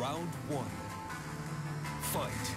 Round one. Fight.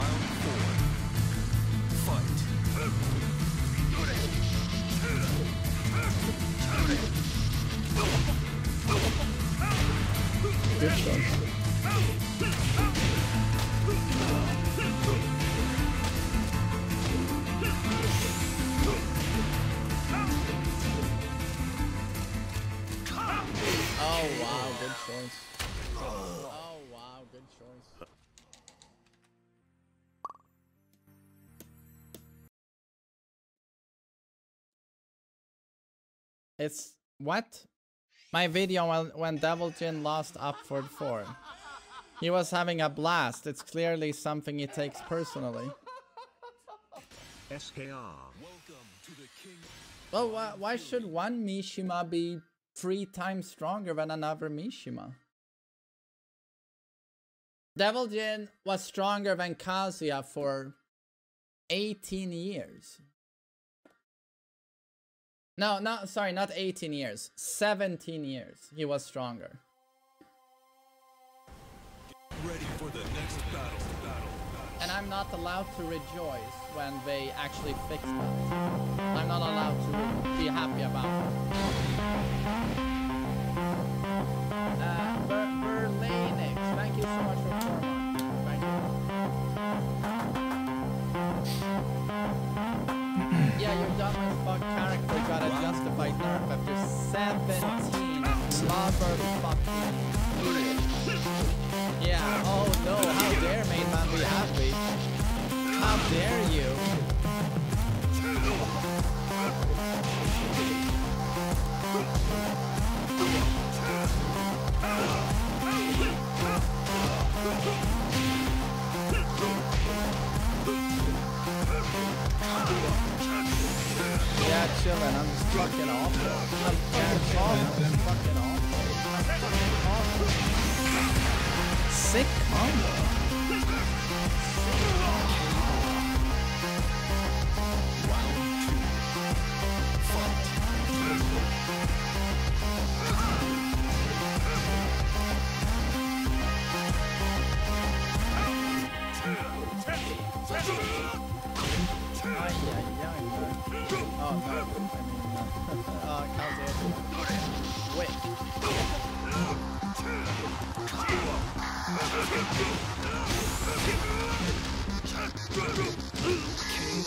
Oh wow, good choice. Oh wow, good choice. It's what? My video when, when Devil Jin lost Upward 4. He was having a blast. It's clearly something he takes personally. SKR. Welcome to the King. Well, why, why should one Mishima be three times stronger than another Mishima? Devil Jin was stronger than Kazuya for 18 years. No, not sorry, not 18 years. 17 years he was stronger. Ready for the next battle. Battle. And I'm not allowed to rejoice when they actually fix that. I'm not allowed to be happy about it. 17 slobber fucking. Yeah, oh no, how dare main man be happy? How dare you? Yeah, chillin', I'm just fucking awful. I'm fucking awful. I'm fucking awful. Sick combo. Uh, Kazuya. Wait. Thank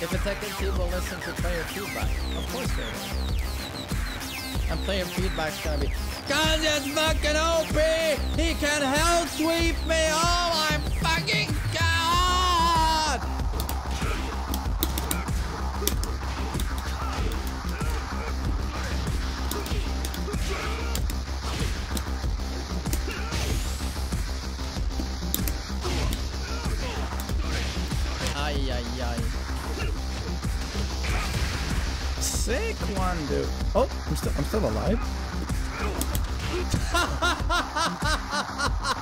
If a second team will listen to player feedback. Of course they will. And player feedback's gonna be, God, that's fucking OP! He can Hellsweep me! Oh, I'm fucking Oh, still, I'm still alive.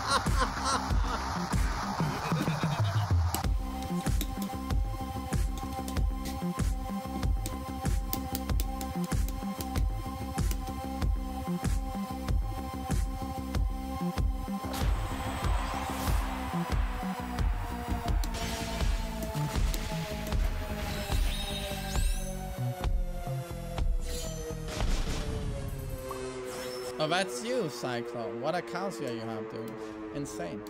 Oh, that's you, Cyclone. What a do you have, dude? Insane.